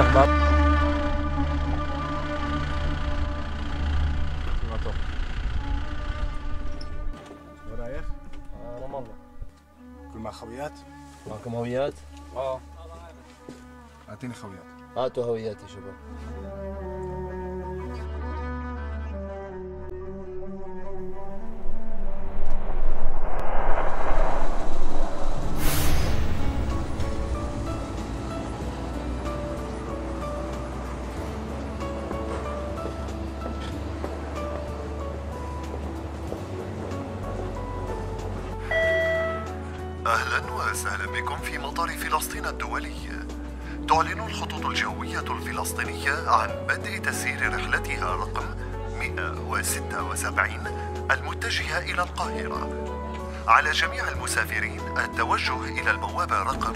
والله كل مع خويات؟ معكم هويات؟ آه أعطيني خويات هاتوا هويات يا شباب أهلا وسهلا بكم في مطار فلسطين الدولي. تعلن الخطوط الجوية الفلسطينية عن بدء تسيير رحلتها رقم 176 المتجهة إلى القاهرة. على جميع المسافرين التوجه إلى البوابة رقم